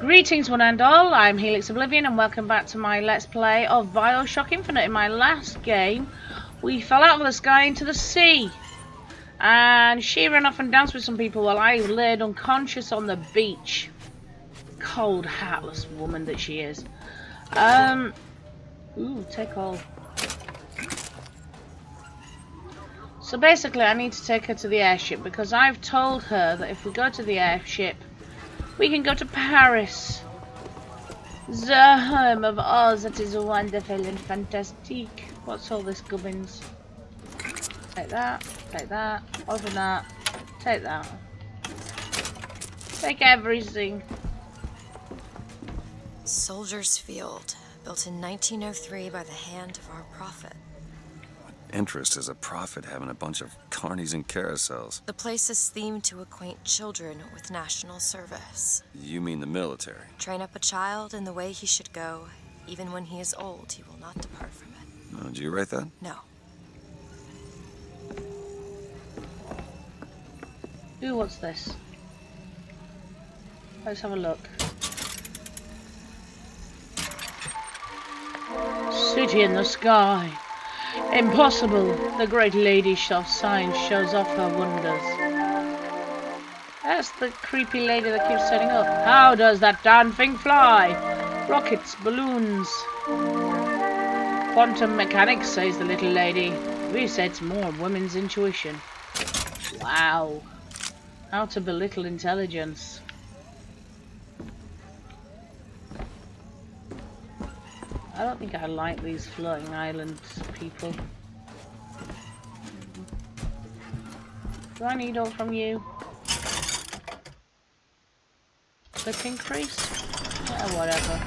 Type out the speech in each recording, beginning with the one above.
Greetings one and all, I'm Helix Oblivion and welcome back to my Let's Play of Bioshock Infinite. In my last game, we fell out of the sky into the sea. And she ran off and danced with some people while I laid unconscious on the beach. Cold, heartless woman that she is. Um, ooh, take all. So basically I need to take her to the airship because I've told her that if we go to the airship we can go to Paris. The home of all that is wonderful and fantastic. What's all this gubbins? Take that, take that, open that, take that. Take everything. Soldier's Field, built in 1903 by the hand of our prophet interest as a prophet having a bunch of carnies and carousels. The place is themed to acquaint children with national service. You mean the military? Train up a child in the way he should go. Even when he is old, he will not depart from it. Oh, did you write that? No. Who wants this? Let's have a look. City in the sky. Impossible! The great lady of science shows off her wonders. That's the creepy lady that keeps setting up. How does that darn thing fly? Rockets, balloons. Quantum mechanics, says the little lady. We say it's more women's intuition. Wow. How to belittle intelligence. I don't think I like these floating island people. Do I need all from you? Click increase? Yeah, whatever.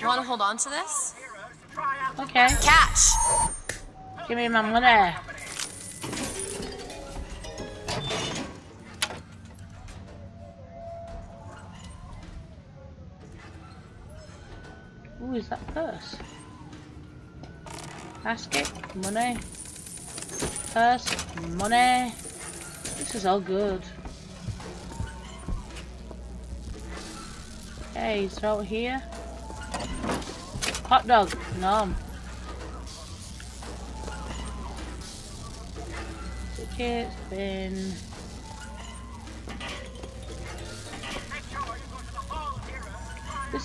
You want to hold on to this? Okay. Catch! Give me my money. Ooh, is that purse? Basket, money. Purse, money. This is all good. Okay, is out here? Hot dog, no. Tickets, bin.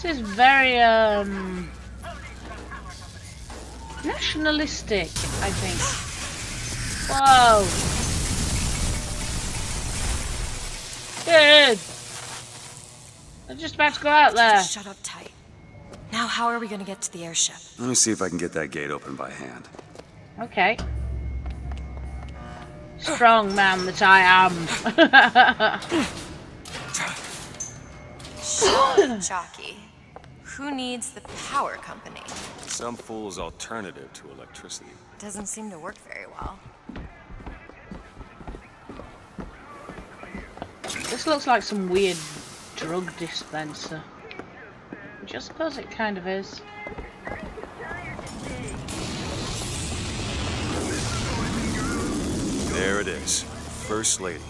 This is very, um, nationalistic, I think. Whoa! Dude! I'm just about to go out there. Shut up tight. Now how are we gonna get to the airship? Let me see if I can get that gate open by hand. Okay. Strong man that I am. Jockey. Who needs the power company? Some fool's alternative to electricity. Doesn't seem to work very well. This looks like some weird drug dispenser. Which I suppose it kind of is. There it is. First Lady.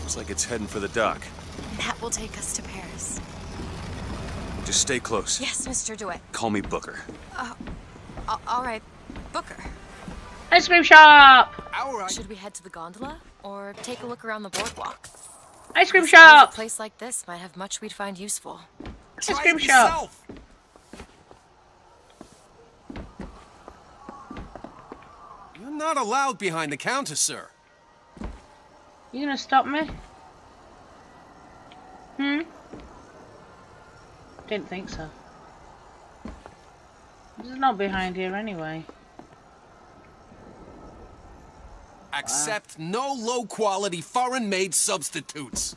Looks like it's heading for the dock. That will take us to Paris. Just stay close. Yes, Mr. DeWitt. Call me Booker. Uh, all right, Booker. Ice cream shop! Should we head to the gondola or take a look around the boardwalk? Ice cream shop! A place like this might have much we'd find useful. Ice cream shop! You're not allowed behind the counter, sir. You gonna stop me? Hmm? Didn't think so. This is not behind here anyway. Accept wow. no low-quality foreign-made substitutes.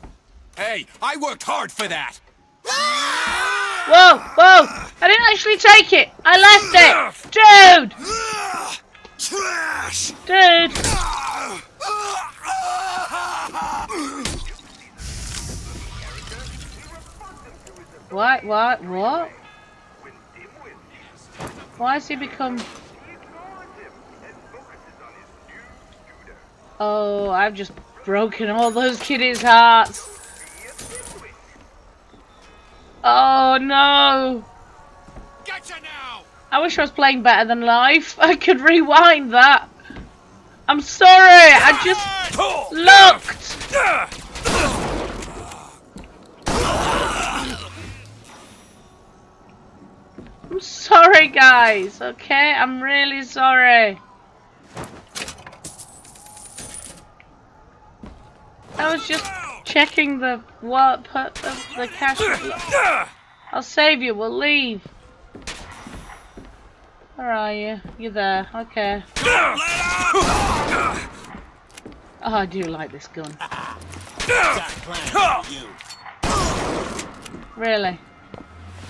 Hey, I worked hard for that. Whoa, whoa! I didn't actually take it. I left it, dude. Trash. Dude. What? What? Why has he become... Oh, I've just broken all those kiddies' hearts. Oh no! I wish I was playing better than life. I could rewind that. I'm sorry, I just looked. I'm sorry, guys. Okay, I'm really sorry. I was just checking the what put the, the cash. I'll save you. We'll leave. Where are you? You're there. Okay. Oh, I do like this gun. Really?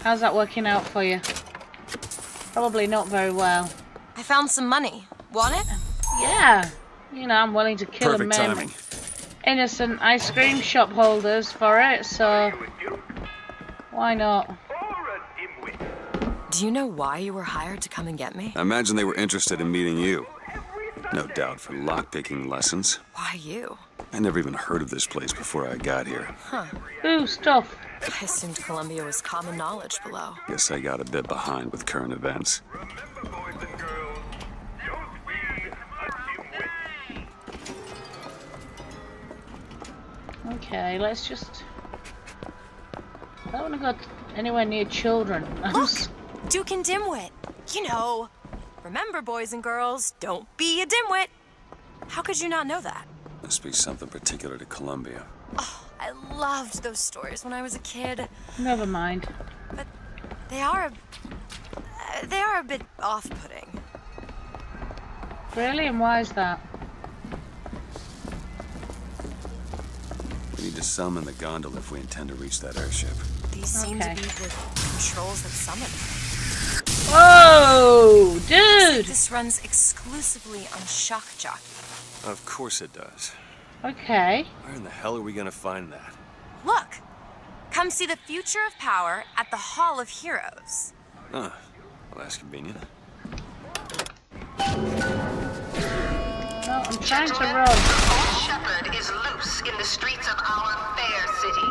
How's that working out for you? Probably not very well. I found some money. Want it? Yeah. You know, I'm willing to kill Perfect a man. timing. innocent ice cream shop holders for it, so why not? Do you know why you were hired to come and get me? I imagine they were interested in meeting you. No doubt for lockpicking lessons. Why you? I never even heard of this place before I got here. Huh. Ooh, stuff. I assumed Columbia was common knowledge below. Guess I got a bit behind with current events. Okay, let's just. I don't want to go anywhere near children. I'm Look! Duke and Dimwit. You know. Remember, boys and girls, don't be a dimwit. How could you not know that? Must be something particular to Columbia. Oh, I loved those stories when I was a kid. Never mind. But they are a. uh, They are a bit off-putting. Really, and why is that? We need to summon the gondola if we intend to reach that airship. These seem to be the controls that summon. Whoa, dude. This runs exclusively on shock jockey. Of course it does. Okay. Where in the hell are we gonna find that? Look! Come see the future of power at the Hall of Heroes. Huh. Well, that's convenient. No, I'm trying to run. the false shepherd is loose in the streets of our fair city.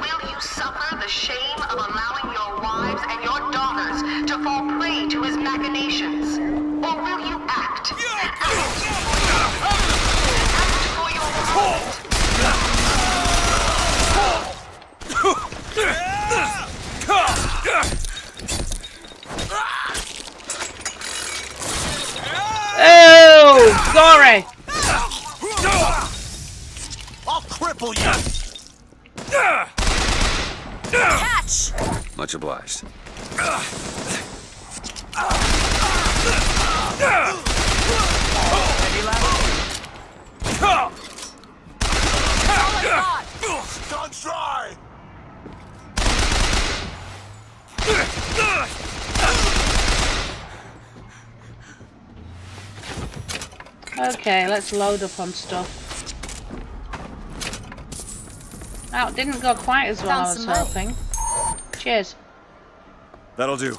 Will you suffer the shame of allowing your wives and your daughters to fall prey to his machinations? Or will you act? Act for your right. Oh, sorry. I'll cripple you! Catch! Much obliged. Don't try! Okay, let's load up on stuff. Oh, it didn't go quite as well as I was some money. hoping. Cheers. That'll do.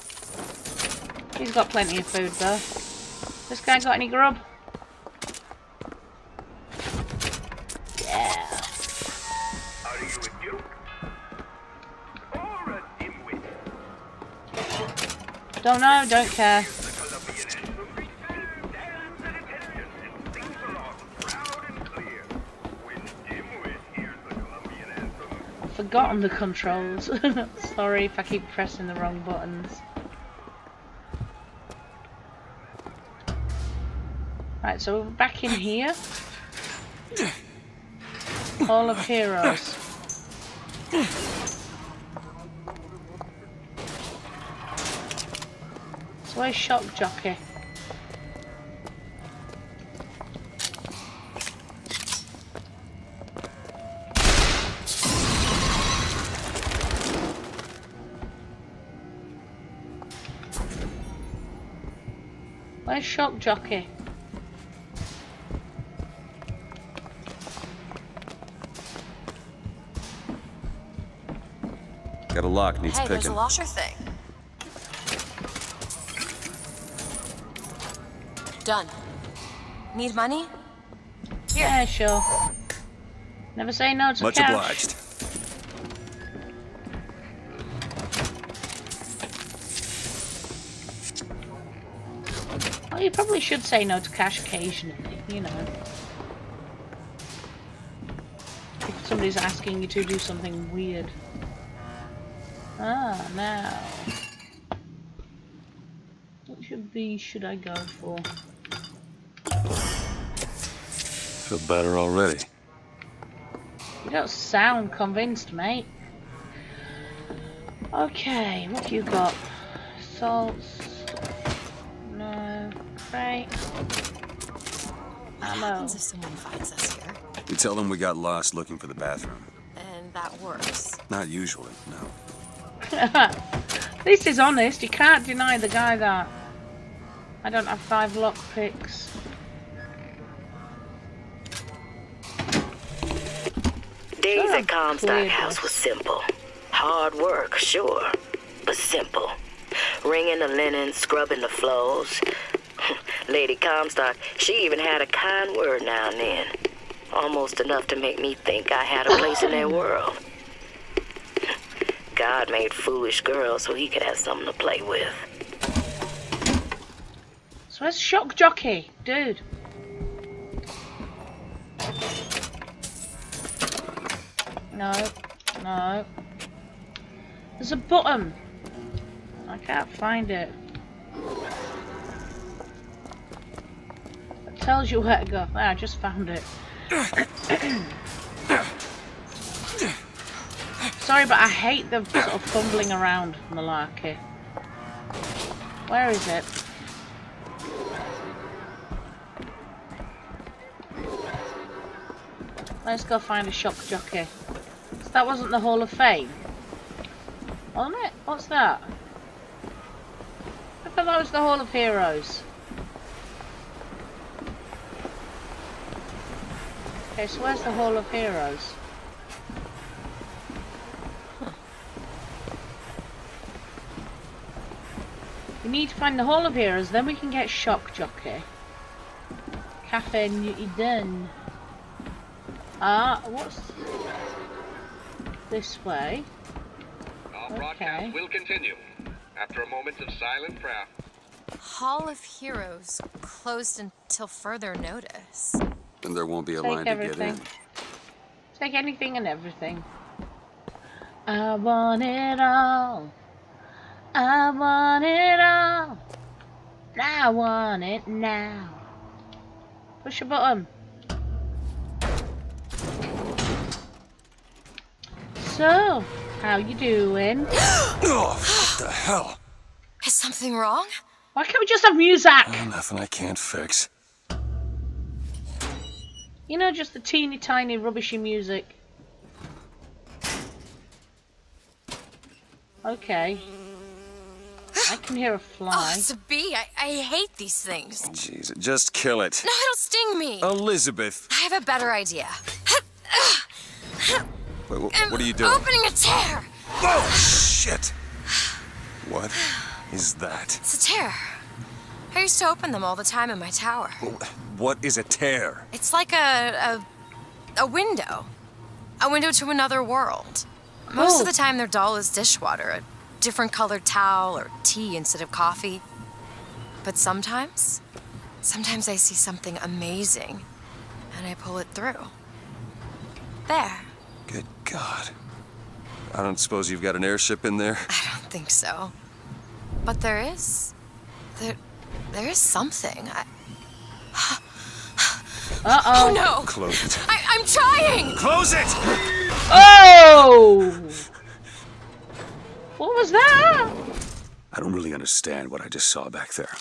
He's got plenty of food though. This guy got any grub? Yeah. Are you a duke? Or a dimwit? Don't know, don't care. Forgotten the controls. Sorry if I keep pressing the wrong buttons. Right, so we're back in here. Hall of Heroes. So where's Shock Jockey? Where's Shock Jockey? Got a lock, needs Hey, there's picking. a washer thing. Done. Need money? Yeah, sure. Never say no to Much cash. obliged. Probably should say no to cash occasionally, you know. If somebody's asking you to do something weird. Ah, now. Which of these should I go for? Feel better already. You don't sound convinced, mate. Okay, what have you got? Salts. No. Great. What happens if someone finds us here? We tell them we got lost looking for the bathroom. And that works. Not usually, no. this is honest. You can't deny the guy that. I don't have five lockpicks. Days at Comstock House this. was simple. Hard work, sure, but simple. Wringing the linen, scrubbing the floors. Lady Comstock, she even had a kind word now and then. Almost enough to make me think I had a place in their world. God made foolish girls so he could have something to play with. So where's Shock Jockey? Dude. No. No. There's a button. I can't find it. Tells you where to go. I just found it. Sorry, but I hate the sort of fumbling around malarkey. Where is it? Let's go find a shock jockey. So that wasn't the Hall of Fame. Wasn't it? What's that? I thought that was the Hall of Heroes. Okay, so where's the Hall of Heroes? Huh. We need to find the Hall of Heroes, then we can get Shock Jockey. Cafe Newton. Ah, what's this way? Our Okay. broadcast will continue after a moment of silent prayer. Hall of Heroes closed until further notice. And there won't be a Take line to get everything. in. Take anything and everything. I want it all. I want it all. I want it now. Push a button. So, how you doing? Oh, what the hell? Is something wrong? Why can't we just have music? Uh, nothing I can't fix. You know, just the teeny tiny rubbishy music. Okay. I can hear a fly. Oh, fly. it's a bee. I, I hate these things. Jeez, just kill it. No, it'll sting me. Elizabeth! I have a better idea. Wait, wh- I'm what are you doing? Opening a tear. Oh, shit! What is that? It's a tear. I used to open them all the time in my tower. What is a tear? It's like a a, a window, a window to another world. Most Oh. of the oh. time, they're dull as dishwater, a different colored towel or tea instead of coffee. But sometimes, sometimes I see something amazing, and I pull it through. There. Good God. I don't suppose you've got an airship in there? I don't think so. But there is. There, there is something. I, Uh oh oh. no! Close it. I, I'm trying! Close it! Oh! What was that? I don't really understand what I just saw back there.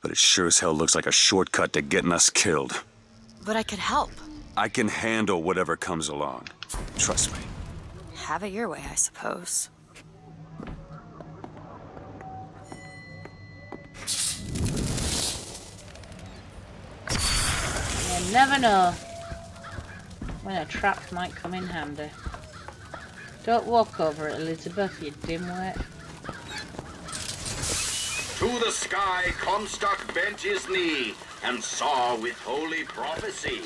But it sure as hell looks like a shortcut to getting us killed. But I could help. I can handle whatever comes along. Trust me. Have it your way, I suppose. Never know when a trap might come in handy. Don't walk over it, Elizabeth, you dimwit. To the sky Comstock bent his knee and saw with holy prophecy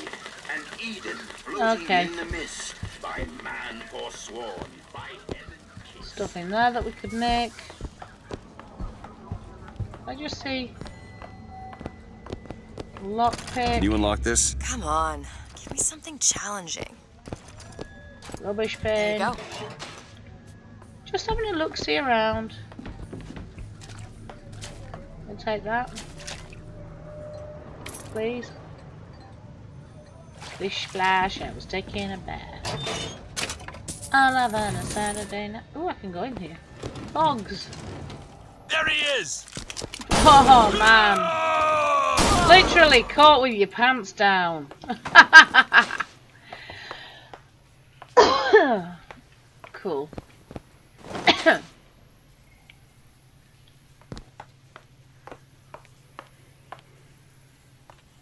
and Eden floating Okay. in the mist by man forsworn. By heaven kissed. Stuff in there that we could nick. I just see lockpick, You unlock this? Come on, give me something challenging. rubbish There you bin. go. Just having a look, see around. I'll take that. Please. Splish splash, I was taking a bath. I love on a Saturday night. Oh, I can go in here. Logs. There he is! Oh man. Literally caught with your pants down. cool.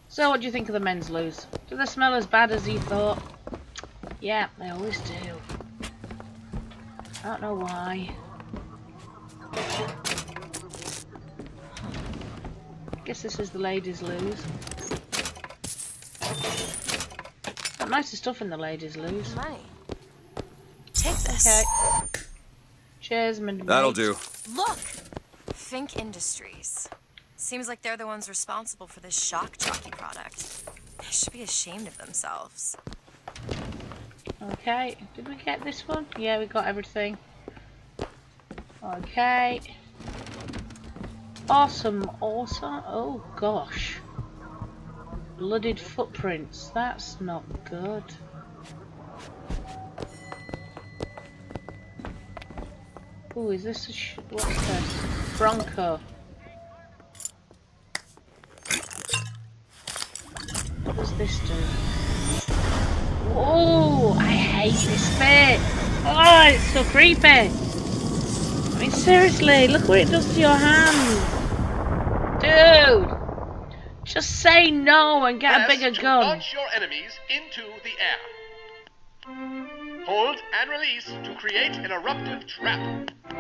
so what do you think of the men's loos? Do they smell as bad as you thought? Yeah, they always do. I don't know why. Guess this is the ladies' loos. Got nicer stuff in the ladies' loos. Money. Take this. Okay. Cheers, man. That'll do. Look! Fink Industries. Seems like they're the ones responsible for this shock jockey product. They should be ashamed of themselves. Okay, did we get this one? Yeah, we got everything. Okay. Awesome, awesome. Oh gosh. Blooded footprints. That's not good. Oh, is this a what's this? Bronco. What does this do? Oh, I hate this bit. Oh, it's so creepy. I mean, seriously, look what it does to your hand. Dude. Just say no and get a bigger to gun. Launch your enemies into the air. Hold and release to create an eruptive trap.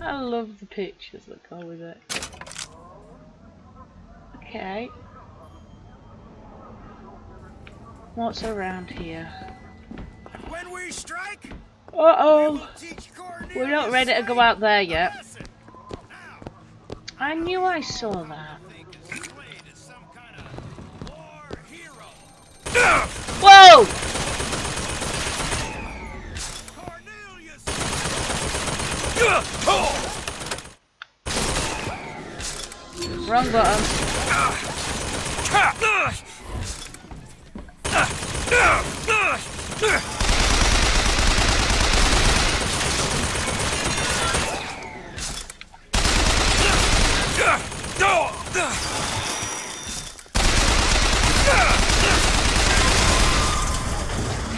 I love the pictures that go with it. Okay. What's around here? When we strike, Uh oh. We're not ready to go out there yet. I knew I saw that. Think is Slate is some kind of war hero. Whoa! Cornelius! Wrong button.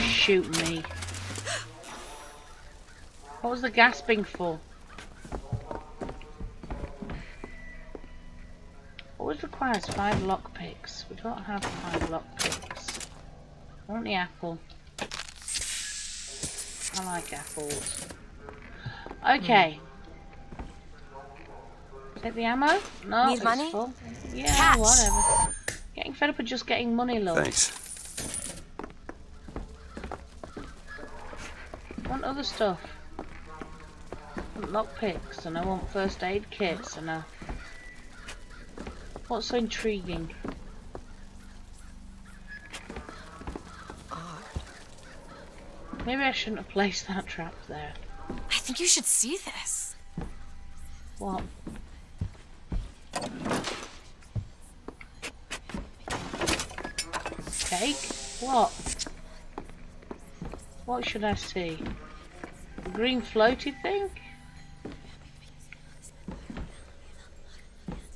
Shoot me. What was the gasping for? Always requires five lockpicks. We don't have five lockpicks. The apple. I like apples. Okay. Take the ammo? No, Need money? full. Yeah, Catch. whatever. Getting fed up of just getting money, love. Thanks. I want other stuff. I want lockpicks and I want first aid kits and I... What's so intriguing? Maybe I shouldn't have placed that trap there. I think you should see this. What? What? What should I see? The green floaty thing?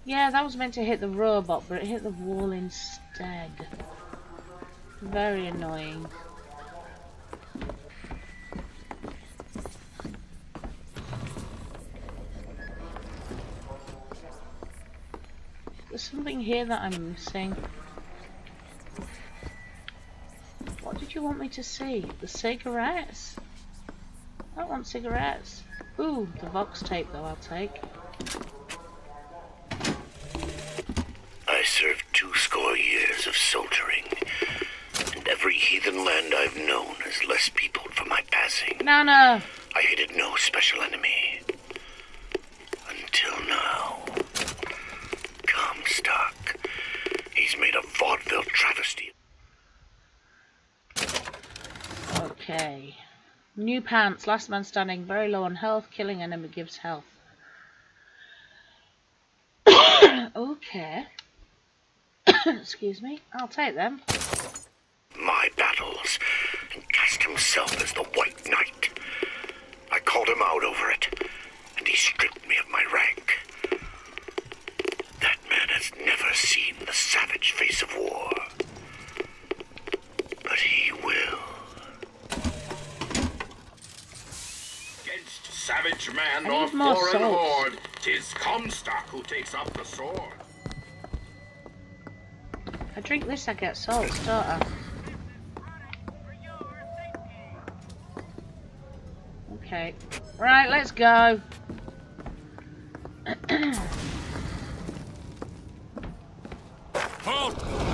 Yeah, that was meant to hit the robot, but it hit the wall instead. Very annoying. There's something here that I'm missing. you want me to see? The cigarettes? I don't want cigarettes. Ooh, the Vox tape though I'll take. I served two score years of soldiering, and every heathen land I've known is less peopled for my passing. Nana! I hated no special enemy. Until now. Comstock. He's made a vaudeville travesty. Okay. New pants. Last man standing. Very low on health. Killing enemy gives health. okay. Excuse me. I'll take them. My battles, and cast himself as the White Knight. I called him out over it, and he stripped me of my rank. That man has never seen the savage face of war. But he will. Against savage man I or need more foreign salt. horde, tis Comstock who takes up the sword. If I drink this, I get salts, don't I? Okay. Right, let's go. Halt!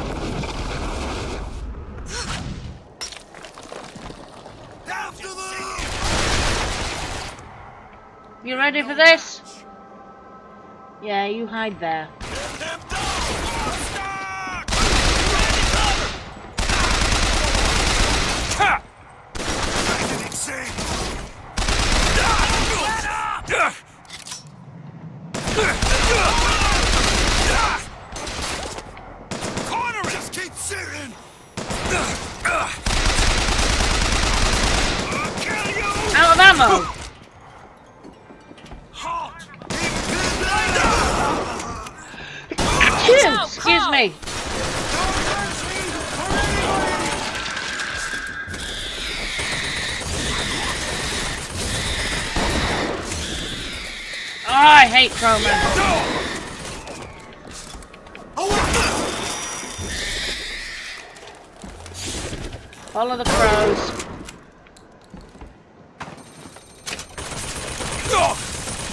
You ready for this? Yeah, you hide there. Them down! Stop! Ha! Anything safe? Corner! Just keep shooting! I'll kill you! Out of ammo! Halt! Phew, Excuse me. Oh, I hate Croman. Follow the crows.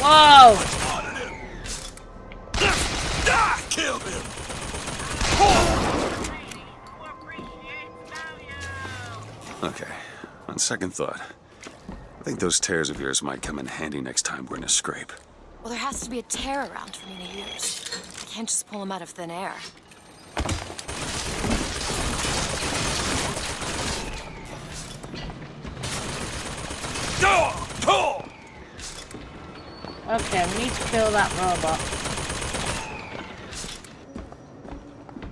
Whoa! Kill him! Okay, on second thought, I think those tears of yours might come in handy next time we're in a scrape. Well, there has to be a tear around for me to use. I can't just pull them out of thin air. Okay, we need to kill that robot.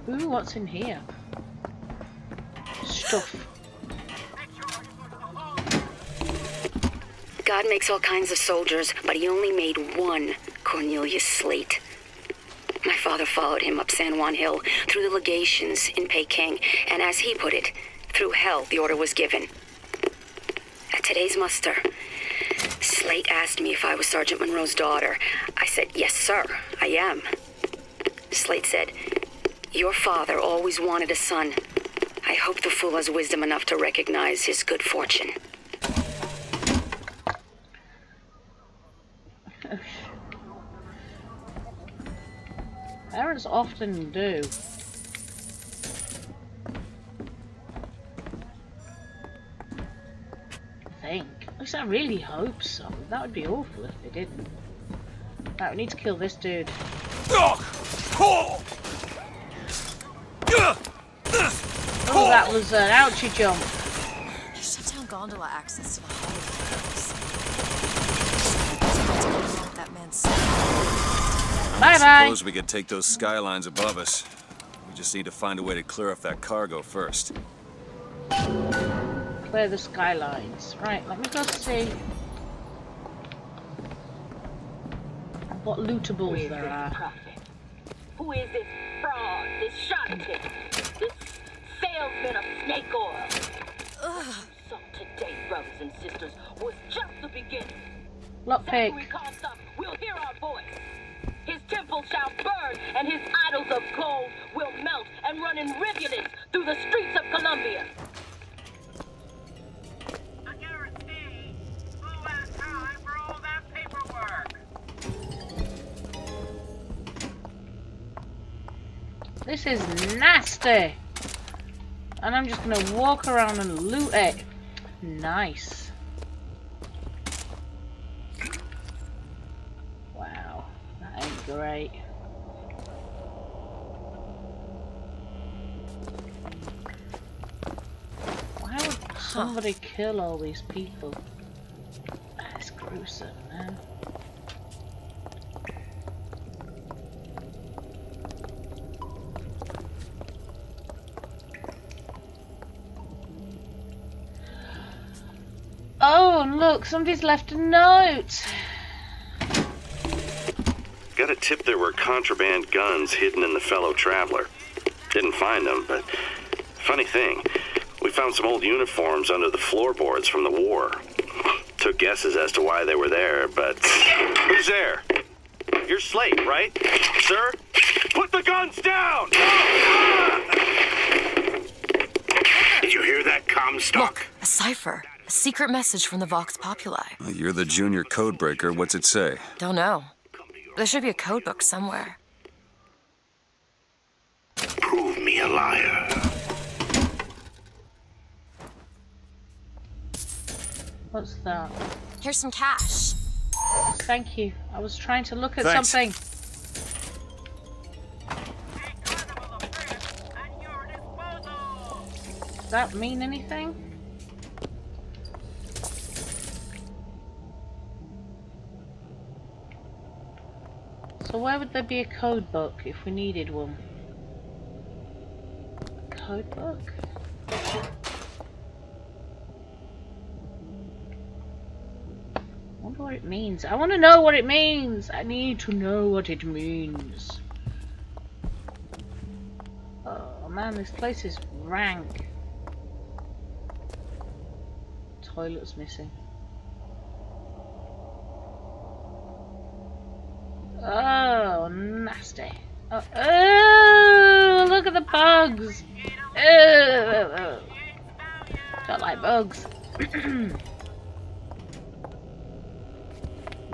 Ooh, what's in here? Stuff. God makes all kinds of soldiers, but he only made one Cornelius Slate. My father followed him up San Juan Hill through the legations in Peking, and as he put it, through hell the order was given. At today's muster, Slate asked me if I was Sergeant Monroe's daughter. I said, Yes, sir, I am. Slate said, Your father always wanted a son. I hope the fool has wisdom enough to recognize his good fortune. Parents often do. Least I really hope so. That would be awful if they didn't. Right, we need to kill this dude. Oh, Oh, that was an ouchie jump. Shut down gondola access to the hall of the What that man said. Bye bye. Suppose we could take those skylines above us. We just need to find a way to clear off that cargo first. Clear the skylines. Right, let me go see what lootables there are. Who is this fraud, this charlatan, this salesman of snake oil? So today, brothers and sisters, was just the beginning. Lockpick. Zachary Comstock will hear our voice. His temple shall burn, and his idols of gold will melt and run in And I'm just gonna walk around and loot it. Nice. Wow, that ain't great. Why would somebody kill all these people? That's gruesome, man. Look, somebody's left a note. Got a tip there were contraband guns hidden in the fellow traveler. Didn't find them, but funny thing, we found some old uniforms under the floorboards from the war. Took guesses as to why they were there, but who's there? You're Slate, right? Sir? Put the guns down! Did you hear that, Comstock? A cipher. A secret message from the Vox Populi. Well, you're the junior codebreaker. What's it say? Don't know. There should be a code book somewhere. Prove me a liar. What's that? Here's some cash. Thank you. I was trying to look at Thanks. something. Does that mean anything? So where would there be a code book if we needed one? Code book? wonder what it means. I want to know what it means. I need to know what it means. Oh man, this place is rank. Toilet's missing. Ah. Nasty. Oh, oh, look at the bugs. Oh, don't like bugs.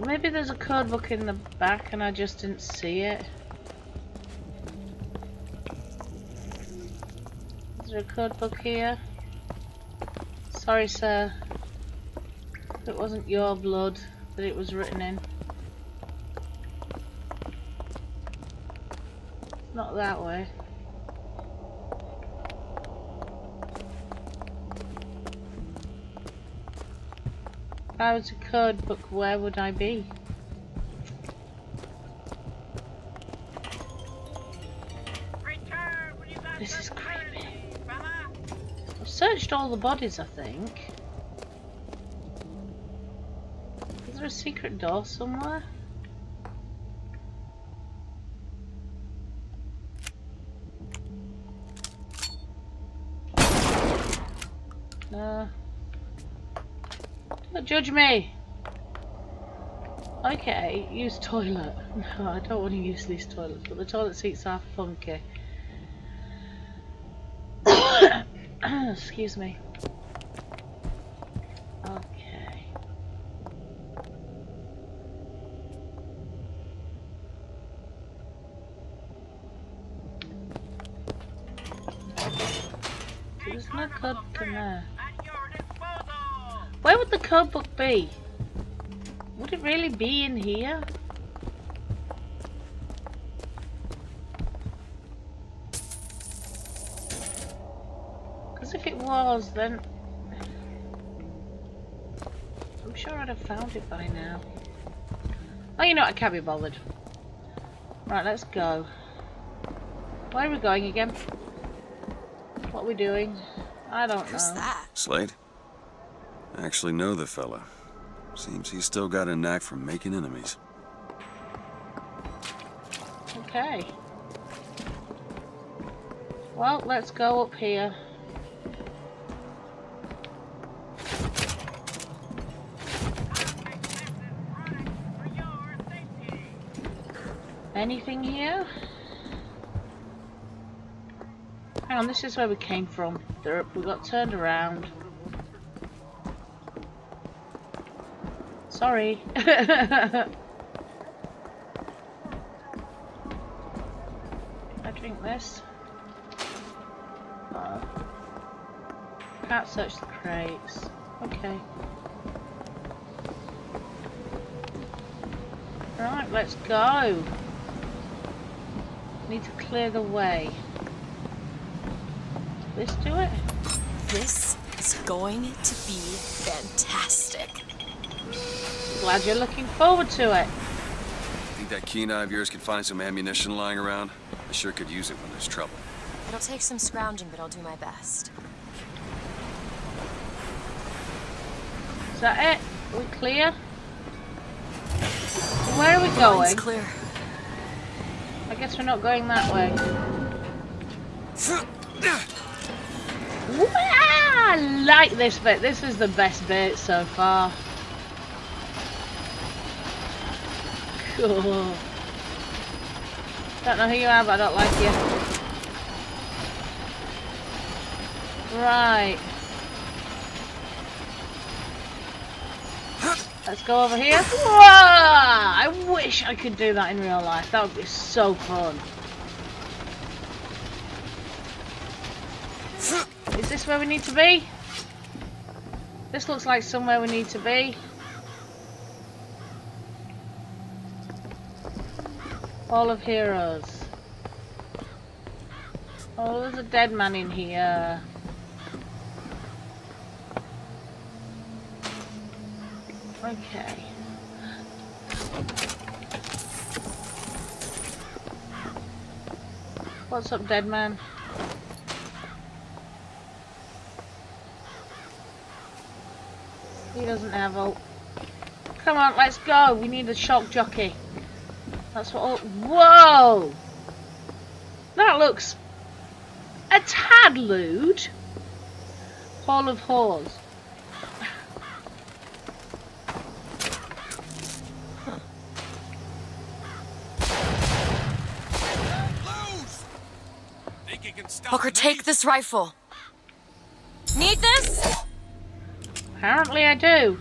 Maybe there's a code book in the back and I just didn't see it. Is there a code book here? Sorry, sir. It wasn't your blood that it was written in. Not that way. If I was a code book, where would I be? This is creepy. I've searched all the bodies, I think. Is there a secret door somewhere? No. Don't judge me. Okay, use toilet. No, I don't want to use these toilets, but the toilet seats are funky. Excuse me. Would the code book be? Would it really be in here? Because if it was, then... I'm sure I'd have found it by now. Oh, you know what? I can't be bothered. Right, let's go. Where are we going again? What are we doing? I don't know. Who's that? Slate? Actually know the fella. Seems he's still got a knack for making enemies. Okay. Well, let's go up here. Anything here? Hang on, this is where we came from. We got turned around. Sorry. I drink this. Uh, Can't search the crates. Okay. Right, let's go. Need to clear the way. This do it? This is going to be fantastic. Glad you're looking forward to it. Think that keen eye of yours could find some ammunition lying around? I sure could use it when there's trouble. It'll take some scrounging, but I'll do my best. Is that it? Are we clear? Where are we going? clear. I guess we're not going that way. Wah! I like this bit. This is the best bit so far. Don't know who you are, but I don't like you. Right. Let's go over here. Whoa! I wish I could do that in real life. That would be so fun. Is this where we need to be? This looks like somewhere we need to be. Hall of Heroes. Oh, there's a dead man in here. Okay. What's up, dead man? He doesn't have a... Come on, let's go. We need a shock jockey. That's what all... Whoa! That looks a tad lewd. Hall of Whores. Think you can stop Booker, take this rifle. Need this? Apparently I do.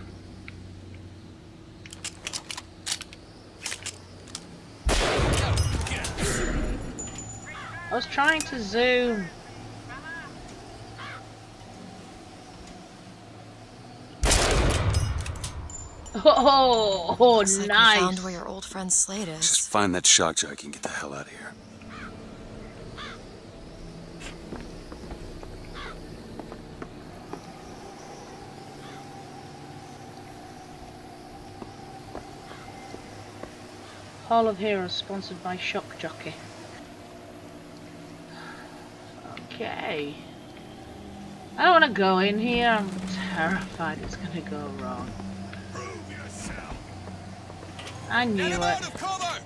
Trying to zoom. Oh, oh Looks like we nice. found where your old friend Slate is. Just find that shock jockey and get the hell out of here. Hall of Heroes sponsored by Shock Jockey. Okay. I don't want to go in here. I'm terrified it's going to go wrong. Prove yourself. I knew it. out of cover!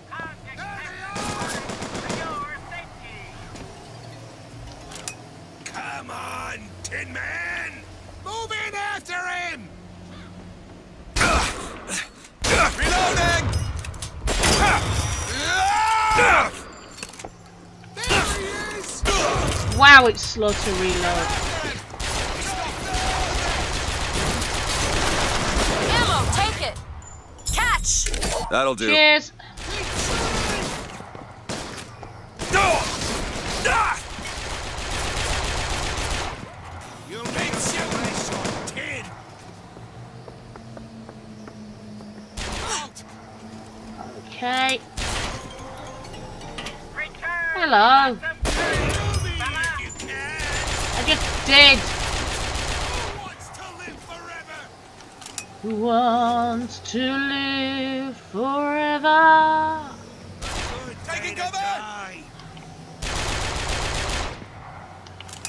Come on, Tin Man! Move in after him! Reloading! There he is! Wow, it's slow to reload. Ammo, take it. Catch. That'll do. Cheers. Taking cover!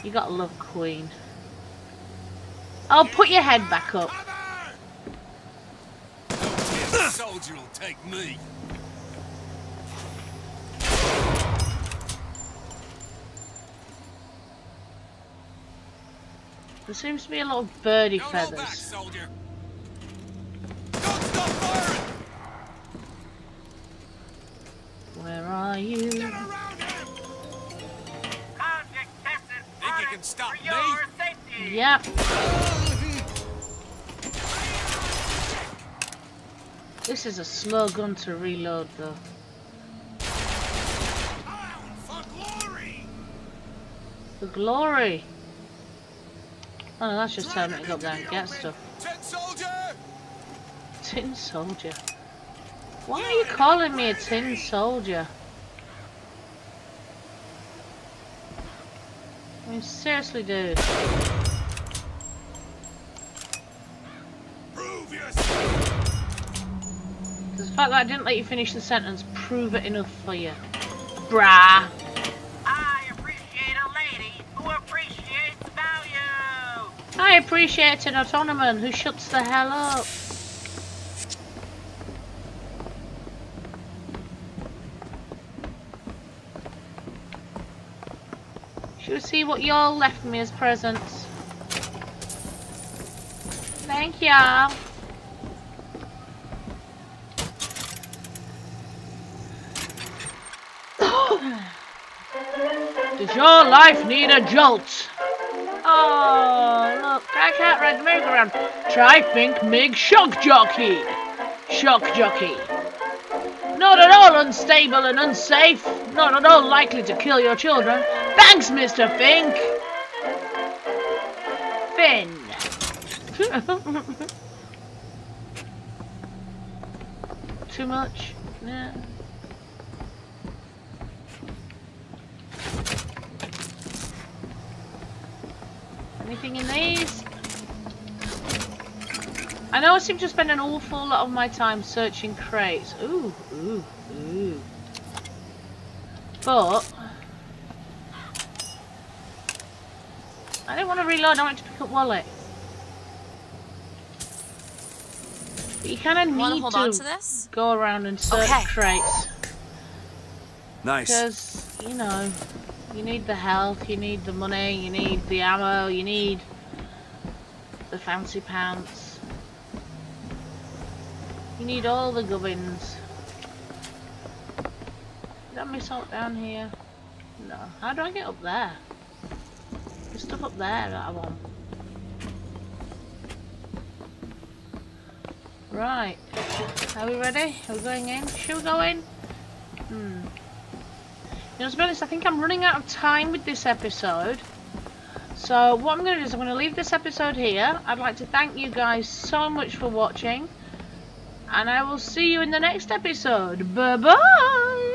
You gotta love Queen. Oh, put your head back up. The soldier will take me. There seems to be a lot of birdie Don't feathers. soldier. Don't stop firing! Where are you? Get around him! Think you can stop me? Yep. This is a slow gun to reload though. For glory! The glory. Oh no, that's just telling me to go up there and get stuff. Tin soldier! Tin soldier. Why are you calling me a tin soldier? Mean, seriously, dude. Prove yourself! The fact that I didn't let you finish the sentence prove it enough for you? Brah. I appreciate a lady who appreciates value. I appreciate an autonoman who shuts the hell up. We see what y'all left me as presents? Thank y'all. Does your life need a jolt? Oh, look, I can't ride the merry-go-round. Try Think Mig Shock Jockey. Shock Jockey. Not at all unstable and unsafe. Not at all likely to kill your children. Thanks, Mr. Fink. Finn. Too much? Yeah. Anything in these? I know I seem to spend an awful lot of my time searching crates. Ooh, ooh, ooh. But I don't want to reload, I want to pick up wallet. But you kind of need hold to, on to this? go around and search Okay. crates. Nice. Because, you know, you need the health, you need the money, you need the ammo, you need the fancy pants. You need all the gubbins. Let me salt down here. No. How do I get up there? Stuff up there that I want. Right. Are we ready? Are we going in? Should we go in? Hmm. You know, to be honest, I think I'm running out of time with this episode. So what I'm going to do is I'm going to leave this episode here. I'd like to thank you guys so much for watching. And I will see you in the next episode. Bye-bye!